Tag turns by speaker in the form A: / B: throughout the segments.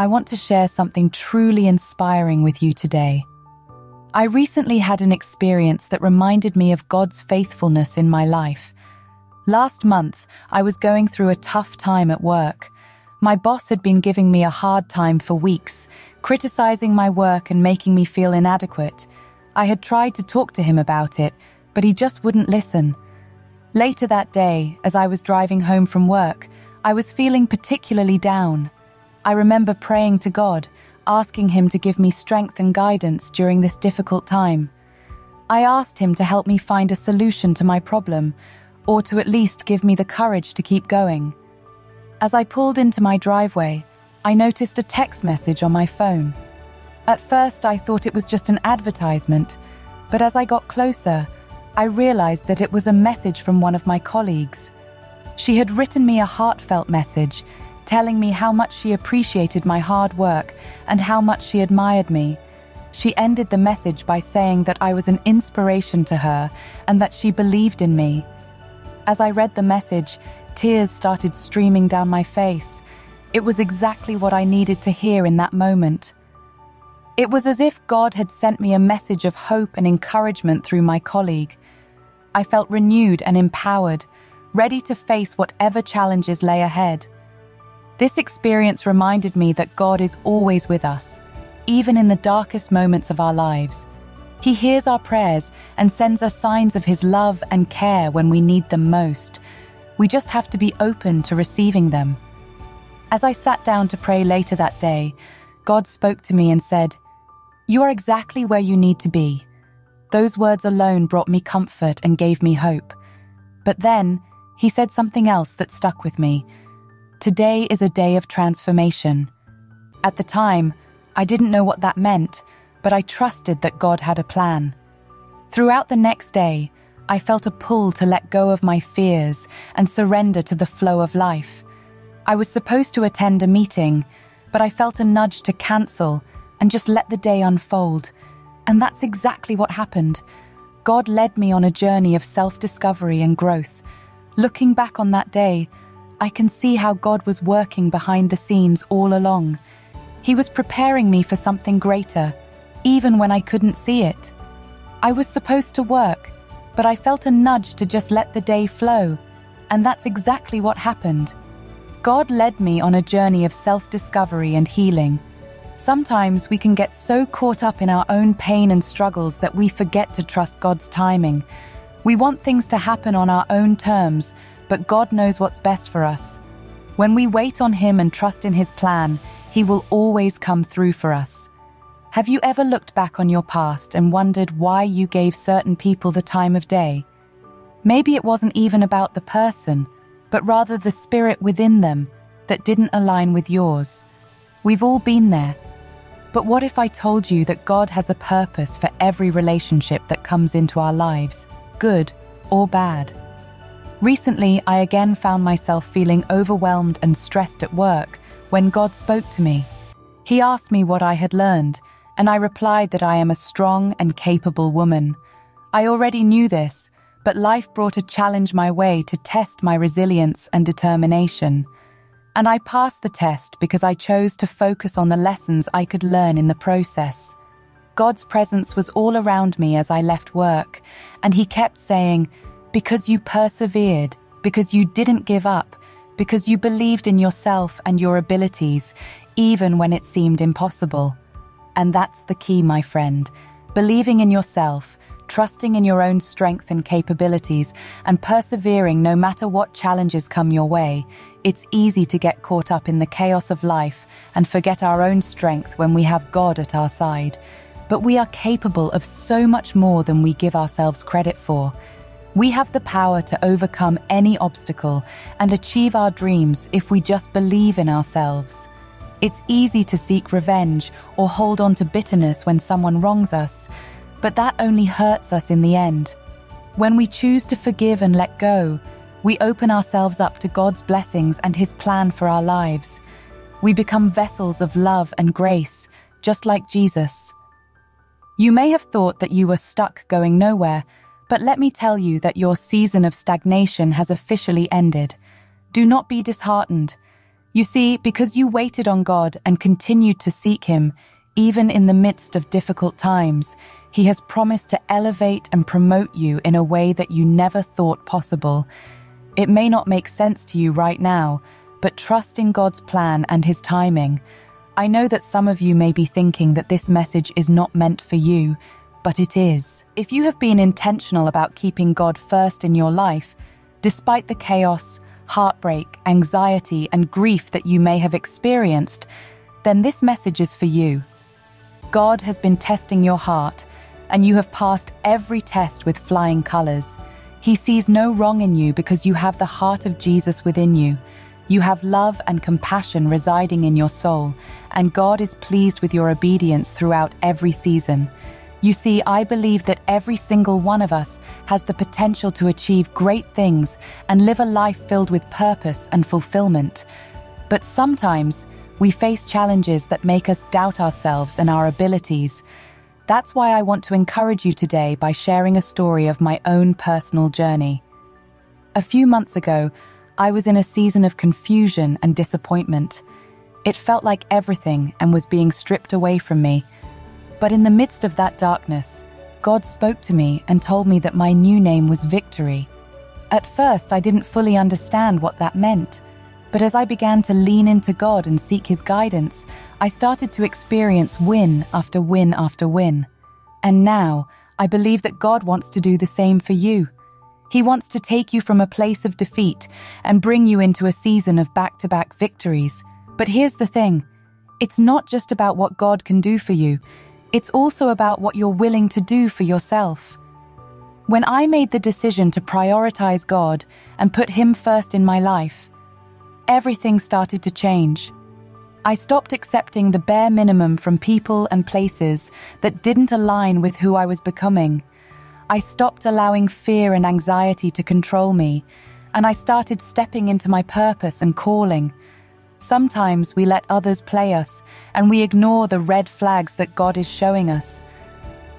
A: I want to share something truly inspiring with you today. I recently had an experience that reminded me of God's faithfulness in my life. Last month, I was going through a tough time at work. My boss had been giving me a hard time for weeks, criticizing my work and making me feel inadequate. I had tried to talk to him about it, but he just wouldn't listen. Later that day, as I was driving home from work, I was feeling particularly down. I remember praying to God, asking Him to give me strength and guidance during this difficult time. I asked Him to help me find a solution to my problem, or to at least give me the courage to keep going. As I pulled into my driveway, I noticed a text message on my phone. At first, I thought it was just an advertisement, but as I got closer, I realized that it was a message from one of my colleagues. She had written me a heartfelt message telling me how much she appreciated my hard work and how much she admired me. She ended the message by saying that I was an inspiration to her and that she believed in me. As I read the message, tears started streaming down my face. It was exactly what I needed to hear in that moment. It was as if God had sent me a message of hope and encouragement through my colleague. I felt renewed and empowered, ready to face whatever challenges lay ahead. This experience reminded me that God is always with us, even in the darkest moments of our lives. He hears our prayers and sends us signs of His love and care when we need them most. We just have to be open to receiving them. As I sat down to pray later that day, God spoke to me and said, You are exactly where you need to be. Those words alone brought me comfort and gave me hope. But then, He said something else that stuck with me Today is a day of transformation. At the time, I didn't know what that meant, but I trusted that God had a plan. Throughout the next day, I felt a pull to let go of my fears and surrender to the flow of life. I was supposed to attend a meeting, but I felt a nudge to cancel and just let the day unfold. And that's exactly what happened. God led me on a journey of self discovery and growth. Looking back on that day, I can see how God was working behind the scenes all along. He was preparing me for something greater, even when I couldn't see it. I was supposed to work, but I felt a nudge to just let the day flow, and that's exactly what happened. God led me on a journey of self discovery and healing. Sometimes we can get so caught up in our own pain and struggles that we forget to trust God's timing. We want things to happen on our own terms, but God knows what's best for us. When we wait on Him and trust in His plan, He will always come through for us. Have you ever looked back on your past and wondered why you gave certain people the time of day? Maybe it wasn't even about the person, but rather the spirit within them that didn't align with yours. We've all been there. But what if I told you that God has a purpose for every relationship that comes into our lives, good or bad? Recently, I again found myself feeling overwhelmed and stressed at work when God spoke to me. He asked me what I had learned, and I replied that I am a strong and capable woman. I already knew this, but life brought a challenge my way to test my resilience and determination. And I passed the test because I chose to focus on the lessons I could learn in the process. God's presence was all around me as I left work, and He kept saying, because you persevered, because you didn't give up, because you believed in yourself and your abilities, even when it seemed impossible. And that's the key, my friend. Believing in yourself, trusting in your own strength and capabilities, and persevering no matter what challenges come your way, it's easy to get caught up in the chaos of life and forget our own strength when we have God at our side. But we are capable of so much more than we give ourselves credit for. We have the power to overcome any obstacle and achieve our dreams if we just believe in ourselves. It's easy to seek revenge or hold on to bitterness when someone wrongs us, but that only hurts us in the end. When we choose to forgive and let go, we open ourselves up to God's blessings and His plan for our lives. We become vessels of love and grace, just like Jesus. You may have thought that you were stuck going nowhere but let me tell you that your season of stagnation has officially ended. Do not be disheartened. You see, because you waited on God and continued to seek Him, even in the midst of difficult times, He has promised to elevate and promote you in a way that you never thought possible. It may not make sense to you right now, but trust in God's plan and His timing. I know that some of you may be thinking that this message is not meant for you, but it is. If you have been intentional about keeping God first in your life, despite the chaos, heartbreak, anxiety, and grief that you may have experienced, then this message is for you. God has been testing your heart, and you have passed every test with flying colors. He sees no wrong in you because you have the heart of Jesus within you. You have love and compassion residing in your soul, and God is pleased with your obedience throughout every season. You see, I believe that every single one of us has the potential to achieve great things and live a life filled with purpose and fulfillment. But sometimes we face challenges that make us doubt ourselves and our abilities. That's why I want to encourage you today by sharing a story of my own personal journey. A few months ago, I was in a season of confusion and disappointment. It felt like everything and was being stripped away from me. But in the midst of that darkness, God spoke to me and told me that my new name was Victory. At first, I didn't fully understand what that meant. But as I began to lean into God and seek His guidance, I started to experience win after win after win. And now, I believe that God wants to do the same for you. He wants to take you from a place of defeat and bring you into a season of back to back victories. But here's the thing it's not just about what God can do for you, it's also about what you're willing to do for yourself. When I made the decision to prioritize God and put Him first in my life, everything started to change. I stopped accepting the bare minimum from people and places that didn't align with who I was becoming. I stopped allowing fear and anxiety to control me, and I started stepping into my purpose and calling. Sometimes we let others play us and we ignore the red flags that God is showing us.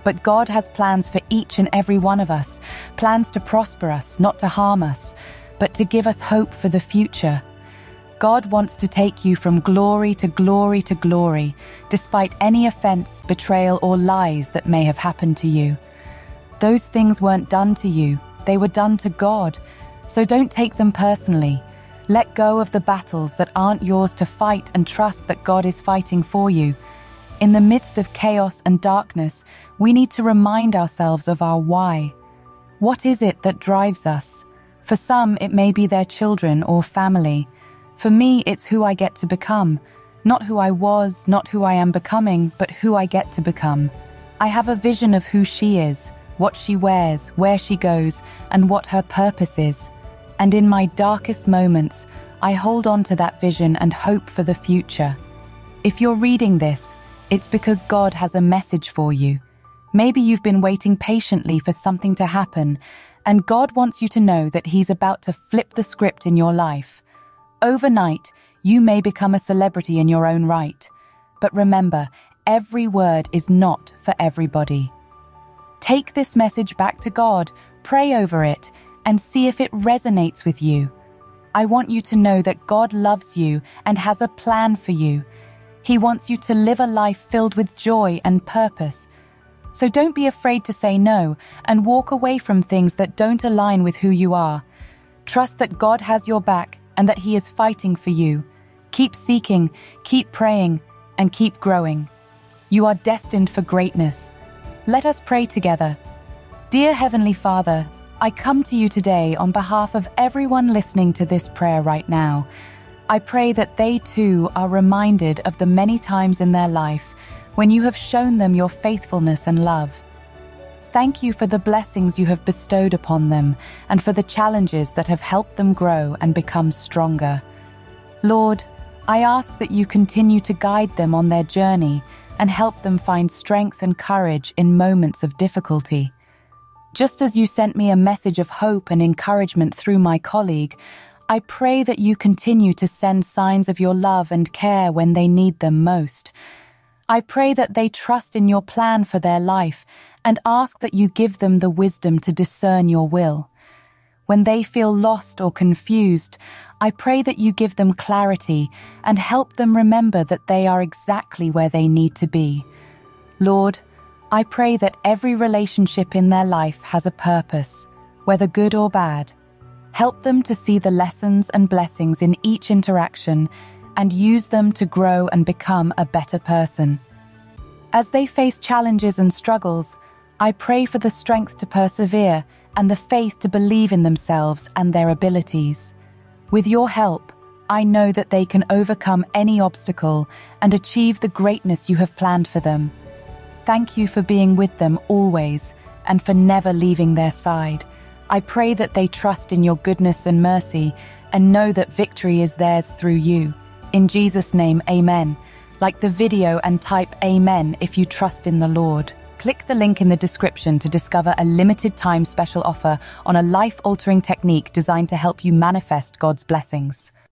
A: But God has plans for each and every one of us plans to prosper us, not to harm us, but to give us hope for the future. God wants to take you from glory to glory to glory, despite any offense, betrayal, or lies that may have happened to you. Those things weren't done to you, they were done to God, so don't take them personally. Let go of the battles that aren't yours to fight and trust that God is fighting for you. In the midst of chaos and darkness, we need to remind ourselves of our why. What is it that drives us? For some, it may be their children or family. For me, it's who I get to become. Not who I was, not who I am becoming, but who I get to become. I have a vision of who she is, what she wears, where she goes, and what her purpose is and in my darkest moments, I hold on to that vision and hope for the future. If you're reading this, it's because God has a message for you. Maybe you've been waiting patiently for something to happen, and God wants you to know that He's about to flip the script in your life. Overnight, you may become a celebrity in your own right. But remember, every word is not for everybody. Take this message back to God, pray over it, and see if it resonates with you. I want you to know that God loves you and has a plan for you. He wants you to live a life filled with joy and purpose. So don't be afraid to say no and walk away from things that don't align with who you are. Trust that God has your back and that He is fighting for you. Keep seeking, keep praying, and keep growing. You are destined for greatness. Let us pray together. Dear Heavenly Father, I come to you today on behalf of everyone listening to this prayer right now. I pray that they too are reminded of the many times in their life when you have shown them your faithfulness and love. Thank you for the blessings you have bestowed upon them and for the challenges that have helped them grow and become stronger. Lord, I ask that you continue to guide them on their journey and help them find strength and courage in moments of difficulty. Just as you sent me a message of hope and encouragement through my colleague, I pray that you continue to send signs of your love and care when they need them most. I pray that they trust in your plan for their life and ask that you give them the wisdom to discern your will. When they feel lost or confused, I pray that you give them clarity and help them remember that they are exactly where they need to be. Lord, I pray that every relationship in their life has a purpose, whether good or bad. Help them to see the lessons and blessings in each interaction and use them to grow and become a better person. As they face challenges and struggles, I pray for the strength to persevere and the faith to believe in themselves and their abilities. With your help, I know that they can overcome any obstacle and achieve the greatness you have planned for them. Thank you for being with them always and for never leaving their side. I pray that they trust in your goodness and mercy and know that victory is theirs through you. In Jesus' name, amen. Like the video and type amen if you trust in the Lord. Click the link in the description to discover a limited time special offer on a life altering technique designed to help you manifest God's blessings.